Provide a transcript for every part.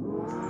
Yeah,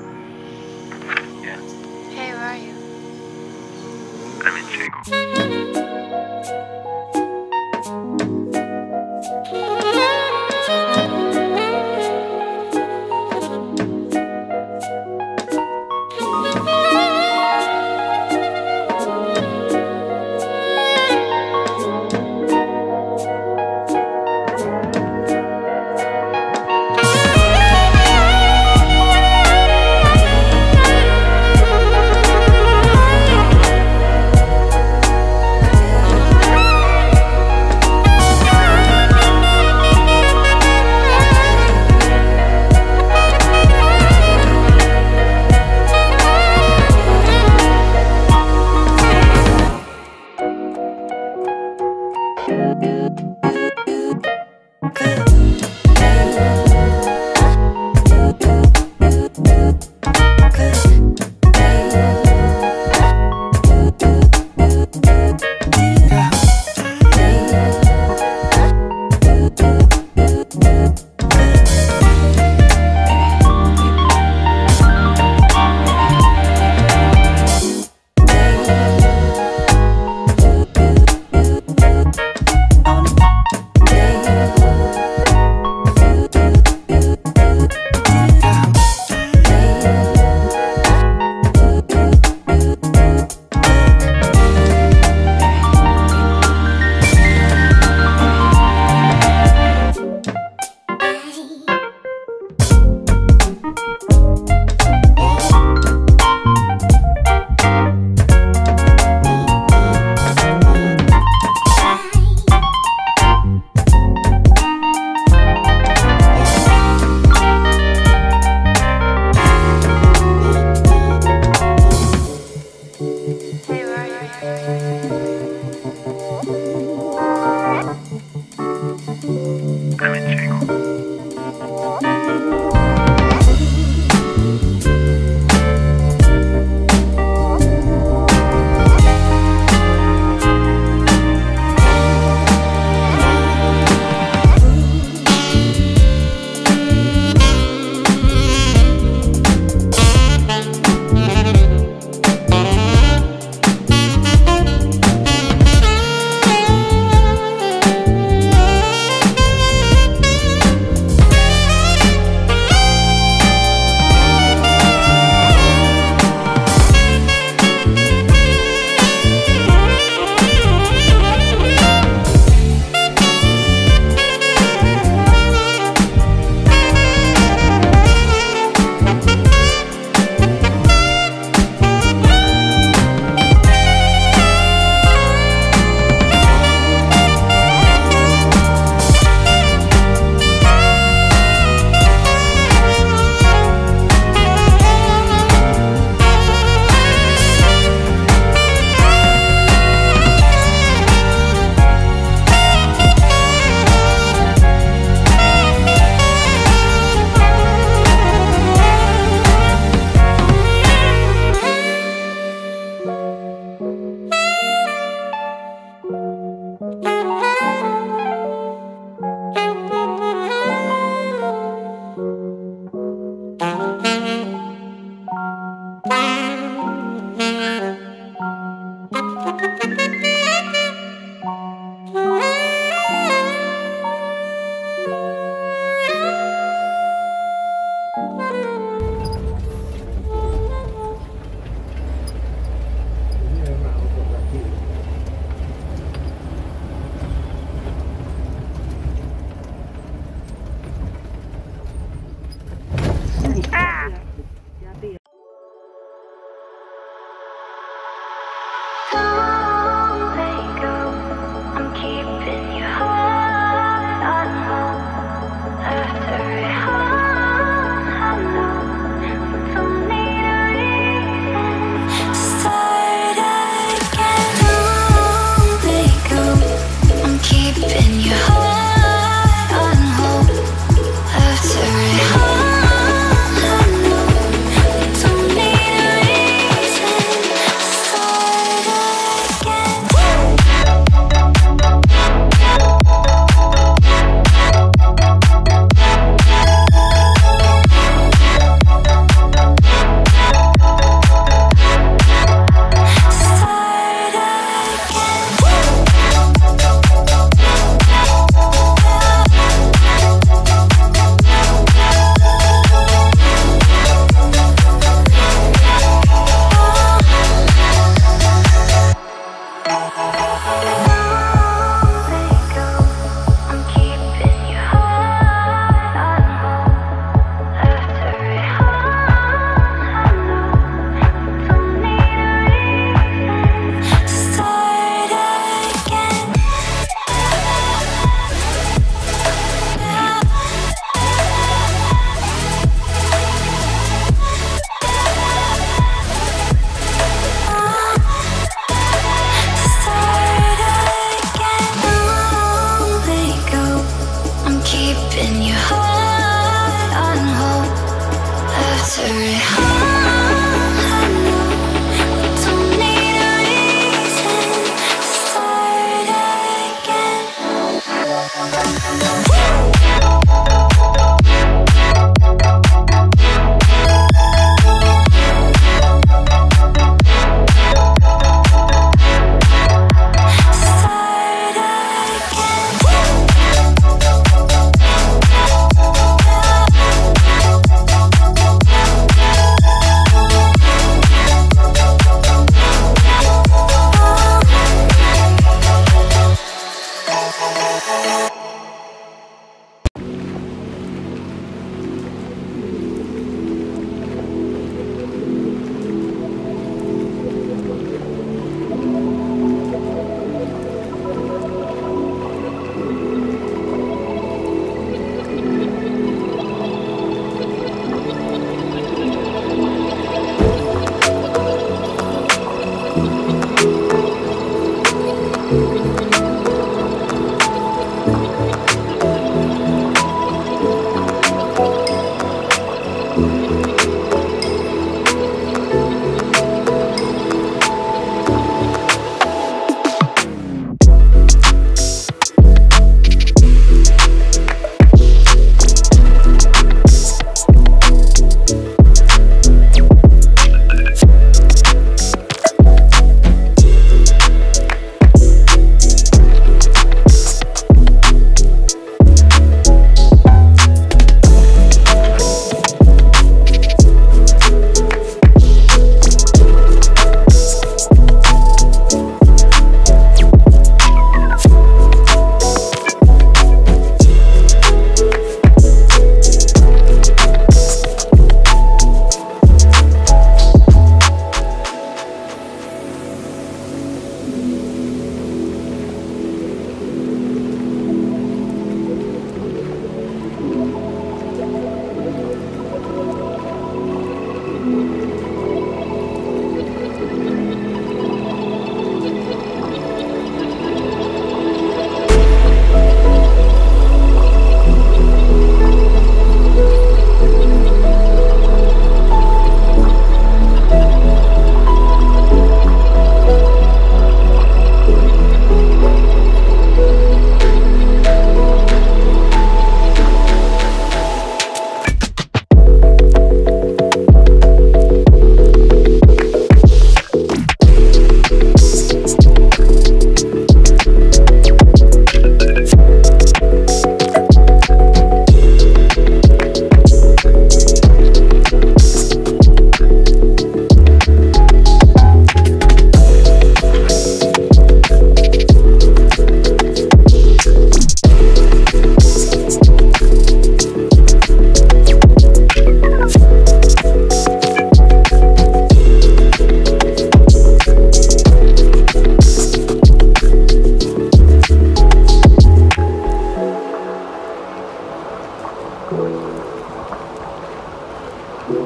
Kalau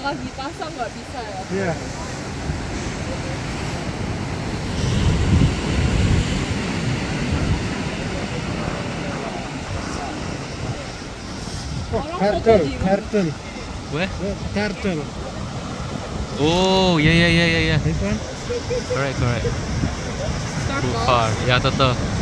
nggak dipasang nggak bisa ya. Iya. Oh, turtle, turtle, Where? turtle. Oh, yeah, yeah, yeah, yeah, yeah. This one? Correct, correct. Too far. Yeah, turtle.